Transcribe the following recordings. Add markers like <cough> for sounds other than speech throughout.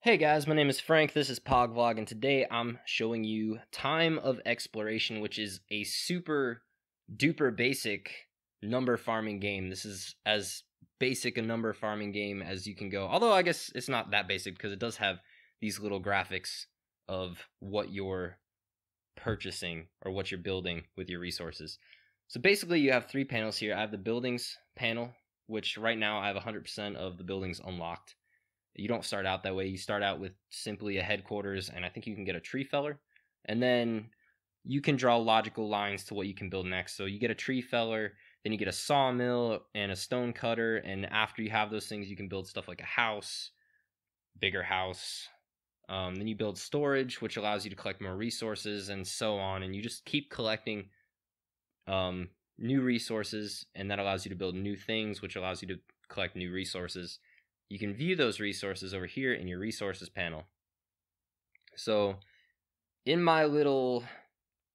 Hey guys, my name is Frank. This is PoG Vlog, and today I'm showing you Time of Exploration, which is a super duper basic number farming game. This is as basic a number farming game as you can go. Although I guess it's not that basic because it does have these little graphics of what you're purchasing or what you're building with your resources. So basically, you have three panels here. I have the buildings panel, which right now I have 100% of the buildings unlocked you don't start out that way. You start out with simply a headquarters, and I think you can get a tree feller, and then you can draw logical lines to what you can build next. So you get a tree feller, then you get a sawmill and a stone cutter, and after you have those things, you can build stuff like a house, bigger house. Um, then you build storage, which allows you to collect more resources, and so on. And you just keep collecting um, new resources, and that allows you to build new things, which allows you to collect new resources you can view those resources over here in your resources panel. So in my little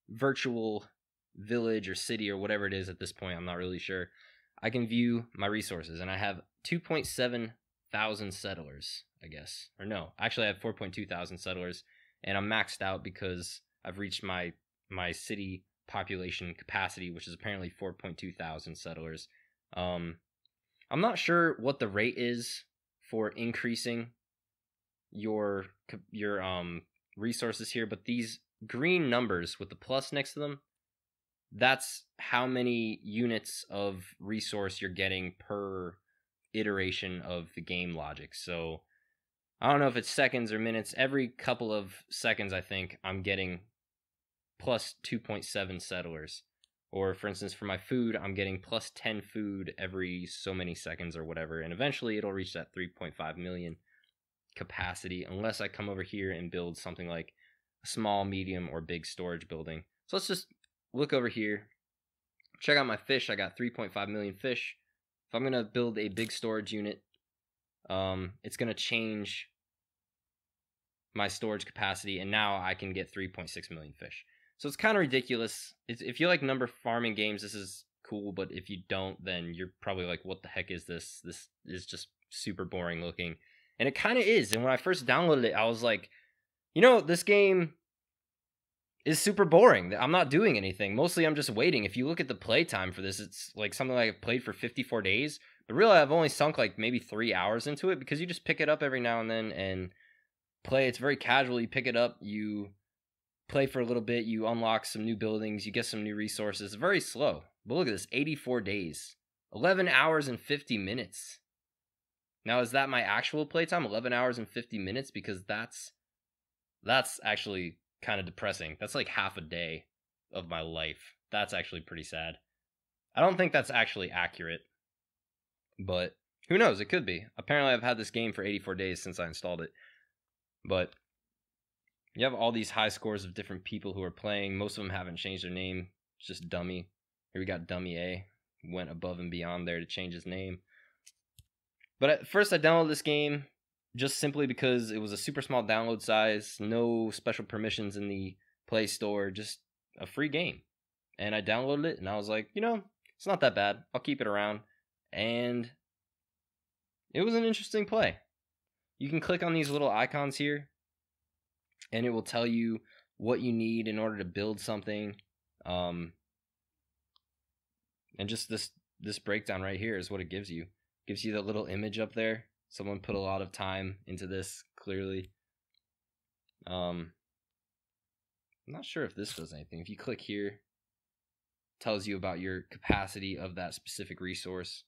virtual village or city or whatever it is at this point, I'm not really sure, I can view my resources and I have 2.7 thousand settlers, I guess. Or no, actually I have 4.2 thousand settlers and I'm maxed out because I've reached my my city population capacity, which is apparently 4.2 thousand settlers. Um, I'm not sure what the rate is for increasing your your um resources here, but these green numbers with the plus next to them, that's how many units of resource you're getting per iteration of the game logic. So I don't know if it's seconds or minutes. Every couple of seconds, I think I'm getting plus 2.7 settlers. Or for instance, for my food, I'm getting plus 10 food every so many seconds or whatever. And eventually it'll reach that 3.5 million capacity unless I come over here and build something like a small, medium, or big storage building. So let's just look over here. Check out my fish. I got 3.5 million fish. If I'm going to build a big storage unit, um, it's going to change my storage capacity. And now I can get 3.6 million fish. So it's kind of ridiculous. It's, if you like number farming games, this is cool, but if you don't, then you're probably like, what the heck is this? This is just super boring looking. And it kind of is. And when I first downloaded it, I was like, you know, this game is super boring. I'm not doing anything. Mostly I'm just waiting. If you look at the playtime for this, it's like something like I've played for 54 days. But really, I've only sunk like maybe three hours into it because you just pick it up every now and then and play. It's very casual. You pick it up, you play for a little bit, you unlock some new buildings, you get some new resources. Very slow. But look at this 84 days, 11 hours and 50 minutes. Now, is that my actual playtime? 11 hours and 50 minutes? Because that's that's actually kind of depressing. That's like half a day of my life. That's actually pretty sad. I don't think that's actually accurate. But who knows? It could be. Apparently, I've had this game for 84 days since I installed it. But you have all these high scores of different people who are playing. Most of them haven't changed their name. It's just Dummy. Here we got Dummy A. Went above and beyond there to change his name. But at first, I downloaded this game just simply because it was a super small download size, no special permissions in the Play Store, just a free game. And I downloaded it, and I was like, you know, it's not that bad. I'll keep it around. And it was an interesting play. You can click on these little icons here and it will tell you what you need in order to build something. Um, and just this this breakdown right here is what it gives you. It gives you the little image up there. Someone put a lot of time into this clearly. Um, I'm not sure if this does anything. If you click here, tells you about your capacity of that specific resource.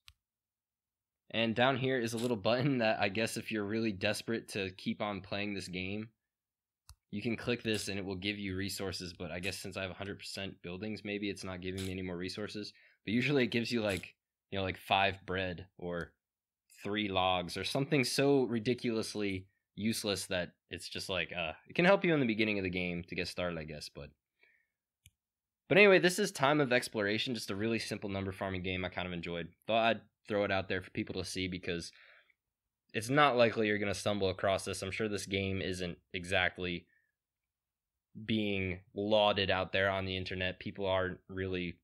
And down here is a little <laughs> button that I guess if you're really desperate to keep on playing this game, you can click this and it will give you resources but i guess since i have 100% buildings maybe it's not giving me any more resources. But usually it gives you like you know like five bread or three logs or something so ridiculously useless that it's just like uh it can help you in the beginning of the game to get started i guess but but anyway this is time of exploration just a really simple number farming game i kind of enjoyed. Thought i'd throw it out there for people to see because it's not likely you're going to stumble across this. I'm sure this game isn't exactly being lauded out there on the internet. People aren't really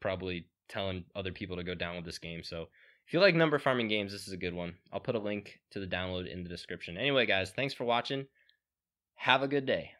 probably telling other people to go download this game. So If you like number farming games, this is a good one. I'll put a link to the download in the description. Anyway, guys, thanks for watching. Have a good day.